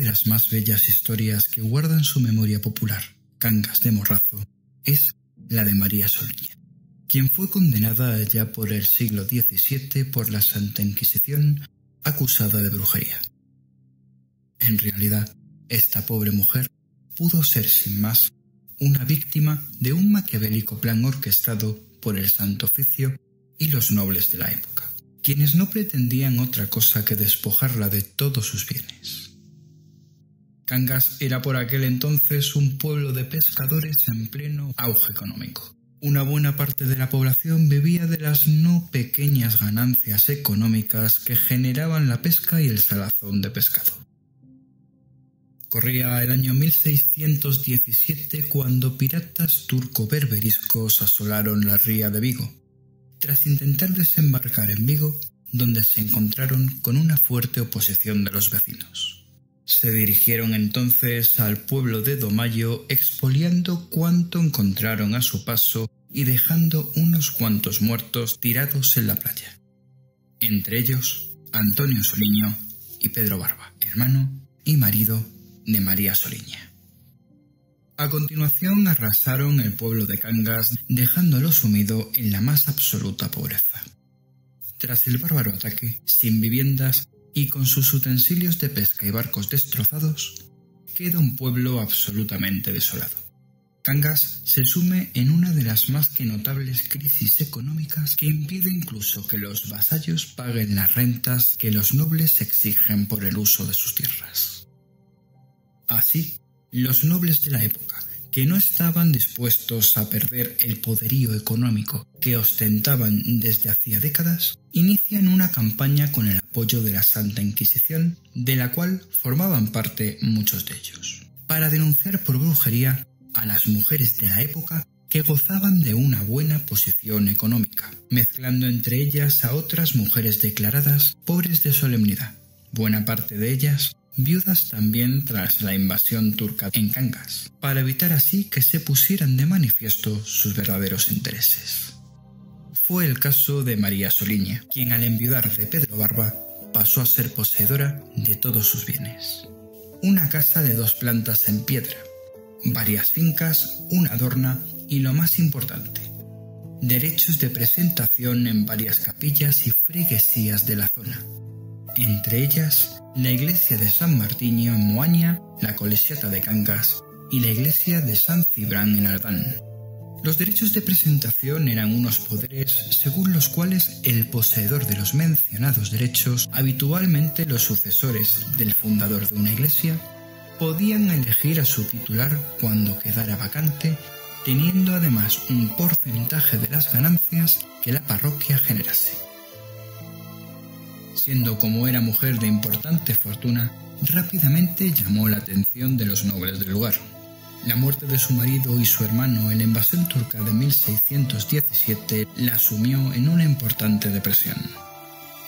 de las más bellas historias que guarda en su memoria popular Cangas de Morrazo es la de María Soliña, quien fue condenada ya por el siglo XVII por la Santa Inquisición acusada de brujería. En realidad, esta pobre mujer pudo ser sin más una víctima de un maquiavélico plan orquestado por el Santo Oficio y los nobles de la época, quienes no pretendían otra cosa que despojarla de todos sus bienes. Cangas era por aquel entonces un pueblo de pescadores en pleno auge económico. Una buena parte de la población vivía de las no pequeñas ganancias económicas que generaban la pesca y el salazón de pescado. Corría el año 1617 cuando piratas turco-berberiscos asolaron la ría de Vigo. Tras intentar desembarcar en Vigo, donde se encontraron con una fuerte oposición de los vecinos. Se dirigieron entonces al pueblo de Domayo expoliando cuanto encontraron a su paso y dejando unos cuantos muertos tirados en la playa. Entre ellos, Antonio Soliño y Pedro Barba, hermano y marido de María Soliña. A continuación arrasaron el pueblo de Cangas, dejándolo sumido en la más absoluta pobreza. Tras el bárbaro ataque, sin viviendas y con sus utensilios de pesca y barcos destrozados, queda un pueblo absolutamente desolado. Cangas se sume en una de las más que notables crisis económicas que impide incluso que los vasallos paguen las rentas que los nobles exigen por el uso de sus tierras. Así, los nobles de la época, que no estaban dispuestos a perder el poderío económico que ostentaban desde hacía décadas, inician una campaña con el apoyo de la Santa Inquisición, de la cual formaban parte muchos de ellos, para denunciar por brujería a las mujeres de la época que gozaban de una buena posición económica, mezclando entre ellas a otras mujeres declaradas pobres de solemnidad, buena parte de ellas viudas también tras la invasión turca en Cangas, para evitar así que se pusieran de manifiesto sus verdaderos intereses. Fue el caso de María Soliña, quien al enviudar de Pedro Barba pasó a ser poseedora de todos sus bienes. Una casa de dos plantas en piedra, varias fincas, una adorna y lo más importante, derechos de presentación en varias capillas y freguesías de la zona, entre ellas la iglesia de San Martinio en Moaña, la Colesiata de Cangas y la iglesia de San Cibrán en Albán. Los derechos de presentación eran unos poderes según los cuales el poseedor de los mencionados derechos, habitualmente los sucesores del fundador de una iglesia, podían elegir a su titular cuando quedara vacante, teniendo además un porcentaje de las ganancias que la parroquia generase siendo como era mujer de importante fortuna, rápidamente llamó la atención de los nobles del lugar. La muerte de su marido y su hermano en la invasión turca de 1617 la sumió en una importante depresión.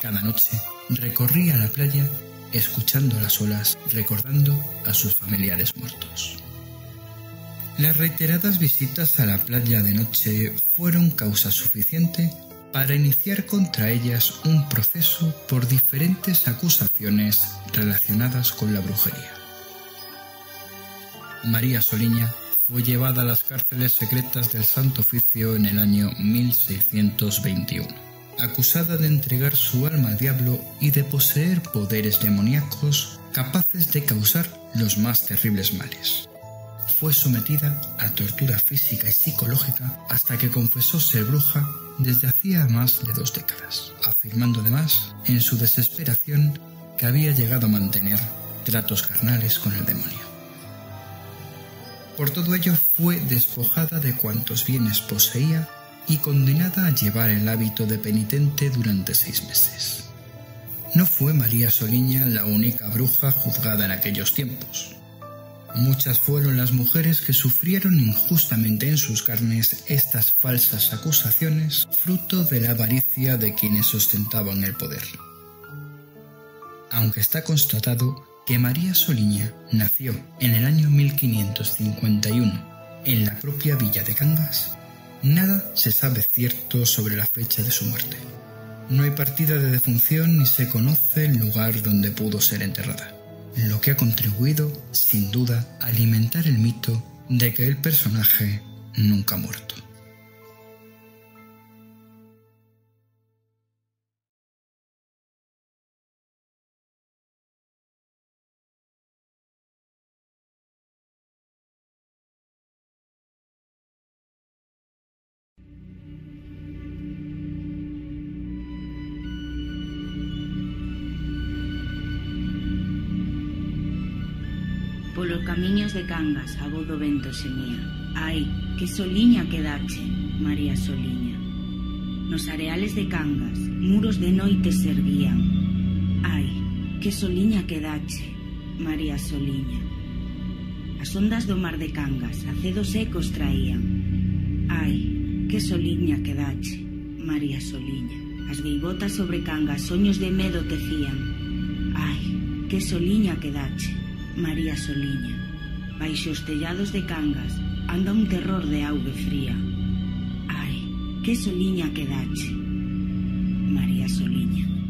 Cada noche recorría la playa escuchando las olas, recordando a sus familiares muertos. Las reiteradas visitas a la playa de noche fueron causa suficiente para iniciar contra ellas un proceso por diferentes acusaciones relacionadas con la brujería. María Soliña fue llevada a las cárceles secretas del Santo Oficio en el año 1621, acusada de entregar su alma al diablo y de poseer poderes demoníacos capaces de causar los más terribles males. Fue sometida a tortura física y psicológica hasta que confesó ser bruja desde hacía más de dos décadas, afirmando además en su desesperación que había llegado a mantener tratos carnales con el demonio. Por todo ello fue despojada de cuantos bienes poseía y condenada a llevar el hábito de penitente durante seis meses. No fue María Soliña la única bruja juzgada en aquellos tiempos. Muchas fueron las mujeres que sufrieron injustamente en sus carnes estas falsas acusaciones, fruto de la avaricia de quienes ostentaban el poder. Aunque está constatado que María Soliña nació en el año 1551 en la propia villa de Cangas, nada se sabe cierto sobre la fecha de su muerte. No hay partida de defunción ni se conoce el lugar donde pudo ser enterrada. Lo que ha contribuido, sin duda, a alimentar el mito de que el personaje nunca ha muerto. polos camiños de Cangas, a voz do vento semía. Ai, que soliña quedache, María Soliña. Nos areales de Cangas, muros de noite se erguían. Ai, que soliña quedache, María Soliña. As ondas do mar de Cangas, a cedos secos traían. Ai, que soliña quedache, María Soliña. As gaivotas sobre Cangas, soños de medo tecían. Ai, que soliña quedache, María Soliña. Baixo os tellados de Cangas anda un terror de auga fría. Ai, que soliña quedache. María Soliña.